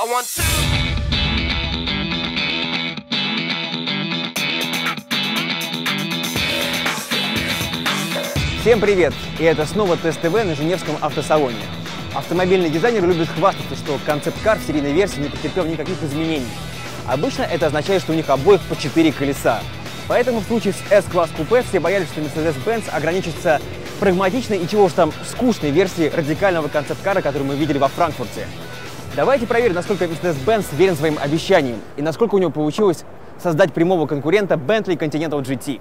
I want two. Всем привет! И это снова Тест-ТВ на Женевском автосалоне. Автомобильный дизайнер любит хвастаться, что концепт-кар в серийной версии не претерпел никаких изменений. Обычно это означает, что у них обоих по 4 колеса. Поэтому в случае с S-класс купе все боялись, что Mercedes-Benz ограничится прагматичной и чего уж там скучной версией радикального концепт-кара, который мы видели во Франкфурте. Давайте проверим, насколько Mercedes-Benz верен своим обещаниям и насколько у него получилось создать прямого конкурента Bentley Continental GT.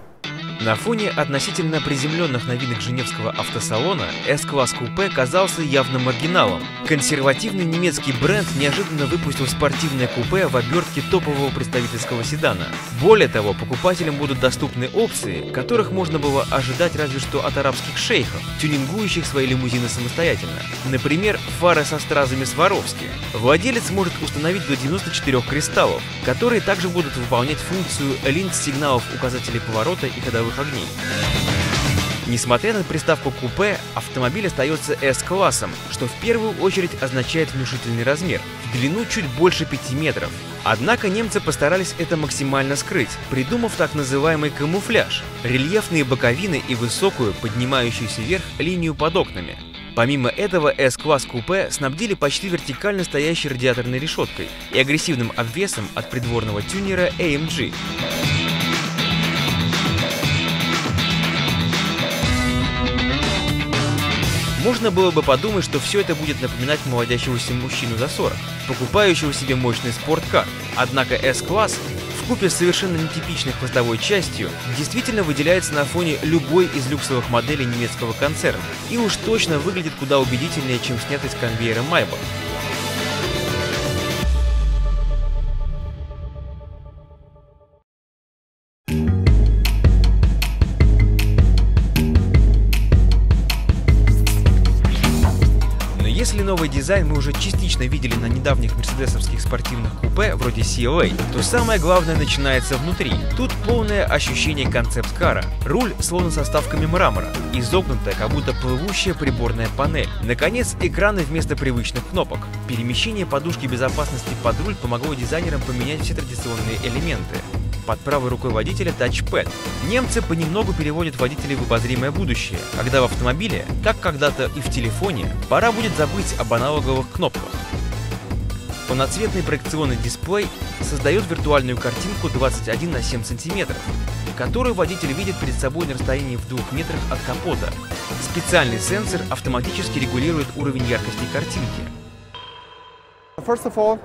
На фоне относительно приземленных новинок Женевского автосалона S-класс купе казался явно маргиналом. Консервативный немецкий бренд неожиданно выпустил спортивное купе в обертке топового представительского седана. Более того, покупателям будут доступны опции, которых можно было ожидать разве что от арабских шейхов, тюнингующих свои лимузины самостоятельно. Например, фары со стразами Сваровски. Владелец может установить до 94 кристаллов, которые также будут выполнять функцию линз-сигналов указателей поворота и ходовых огней. Несмотря на приставку купе, автомобиль остается S-классом, что в первую очередь означает внушительный размер, в длину чуть больше 5 метров. Однако немцы постарались это максимально скрыть, придумав так называемый камуфляж – рельефные боковины и высокую, поднимающуюся вверх линию под окнами. Помимо этого, S-класс купе снабдили почти вертикально стоящей радиаторной решеткой и агрессивным обвесом от придворного тюнера AMG. Можно было бы подумать, что все это будет напоминать молодящегося мужчину за 40, покупающего себе мощный спорткар. Однако S-класс в купе с совершенно нетипичной хвостовой частью действительно выделяется на фоне любой из люксовых моделей немецкого концерна и уж точно выглядит куда убедительнее, чем снятый с конвейера Maybach. Новый дизайн мы уже частично видели на недавних мерседесовских спортивных купе вроде CLA, то самое главное начинается внутри. Тут полное ощущение концепт-кара. Руль словно со ставками мрамора, изогнутая, как будто плывущая приборная панель. Наконец, экраны вместо привычных кнопок. Перемещение подушки безопасности под руль помогло дизайнерам поменять все традиционные элементы под правой рукой водителя тачпэд. Немцы понемногу переводят водителей в обозримое будущее, когда в автомобиле, как когда-то и в телефоне, пора будет забыть об аналоговых кнопках. Полноцветный проекционный дисплей создает виртуальную картинку 21 на 7 сантиметров, которую водитель видит перед собой на расстоянии в 2 метрах от капота. Специальный сенсор автоматически регулирует уровень яркости картинки. First of all,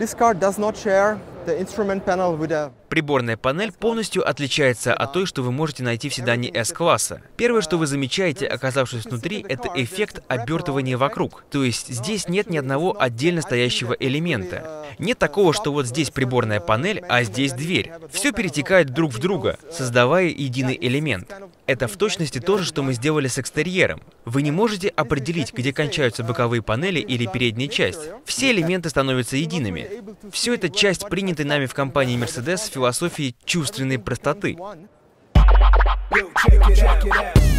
this car does not share the instrument panel with a Приборная панель полностью отличается от той, что вы можете найти в седане S-класса. Первое, что вы замечаете, оказавшись внутри, это эффект обертывания вокруг. То есть здесь нет ни одного отдельно стоящего элемента. Нет такого, что вот здесь приборная панель, а здесь дверь. Все перетекает друг в друга, создавая единый элемент. Это в точности то же, что мы сделали с экстерьером. Вы не можете определить, где кончаются боковые панели или передняя часть. Все элементы становятся едиными. Все это часть принятой нами в компании Mercedes философии чувственной простоты.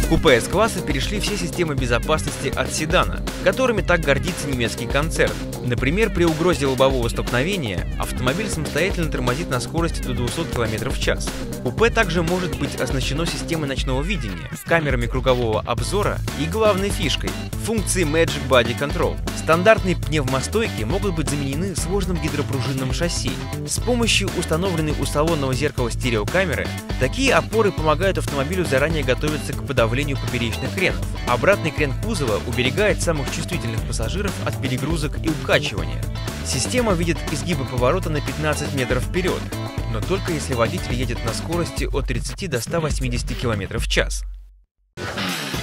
В купе S-класса перешли все системы безопасности от седана, которыми так гордится немецкий концерн. Например, при угрозе лобового столкновения автомобиль самостоятельно тормозит на скорости до 200 км в час. Купе также может быть оснащено системой ночного видения, камерами кругового обзора и главной фишкой – функцией Magic Body Control. Стандартные пневмостойки могут быть заменены сложным гидропружинным шасси. С помощью установленной у салонного зеркала стереокамеры такие опоры помогают автомобилю заранее готовиться к подавлению поперечных кренов. Обратный крен кузова уберегает самых чувствительных пассажиров от перегрузок и укачивания. Система видит изгибы поворота на 15 метров вперед, но только если водитель едет на скорости от 30 до 180 км в час.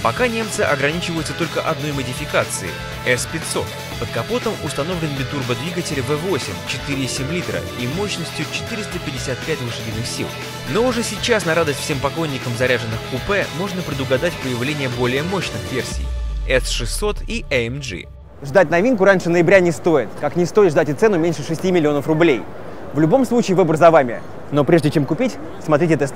Пока немцы ограничиваются только одной модификацией – S500. Под капотом установлен битурбодвигатель V8 4,7 литра и мощностью 455 лошадиных сил. Но уже сейчас, на радость всем поклонникам заряженных купе, можно предугадать появление более мощных версий – S600 и AMG. Ждать новинку раньше ноября не стоит, как не стоит ждать и цену меньше 6 миллионов рублей. В любом случае выбор за вами. Но прежде чем купить, смотрите Тест.